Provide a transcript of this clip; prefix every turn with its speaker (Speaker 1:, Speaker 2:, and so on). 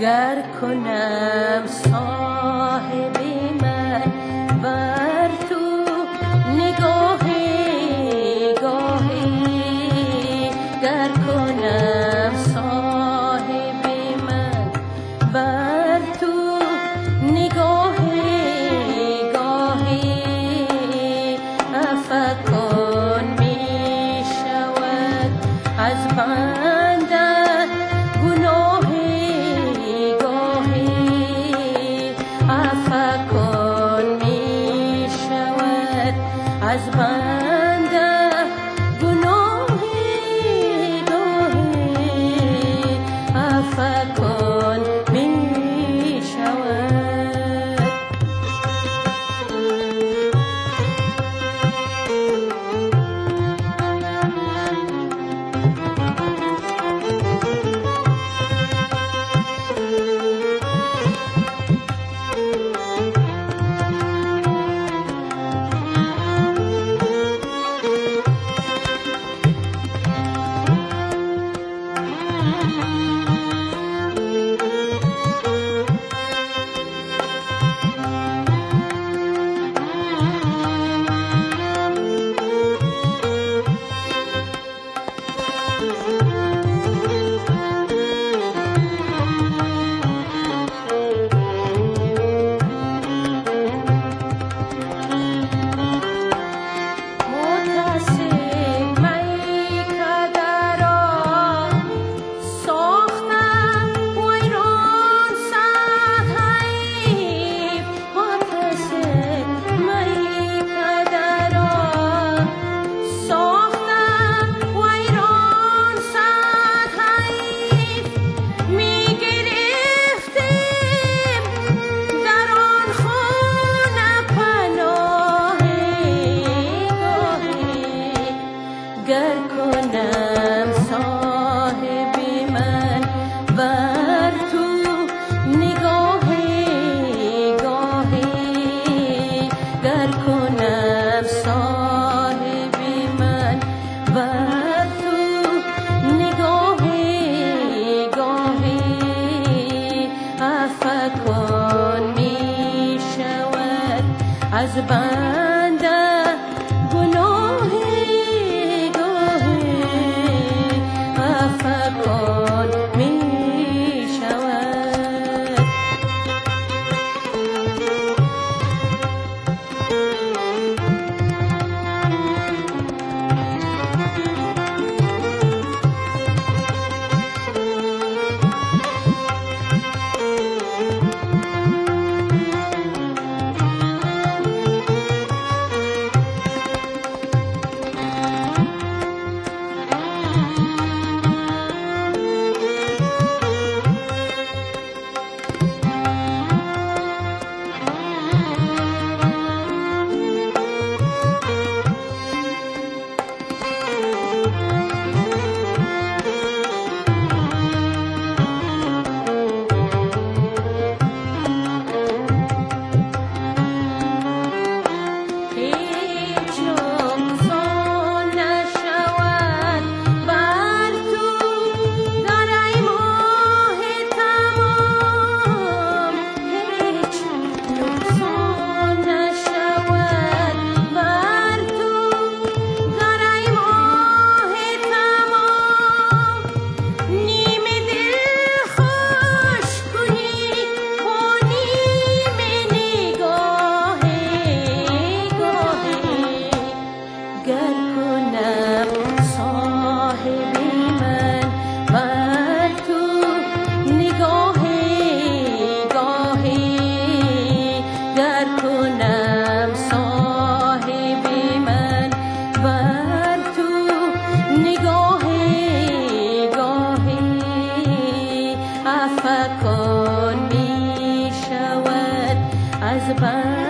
Speaker 1: گر کنم صاحب من بر تو نگاه گاهی گر کنم صاحب من بر تو نگاه گاهی افکن می شود از من husband. Zanzibar. أفكن بشوات أزبر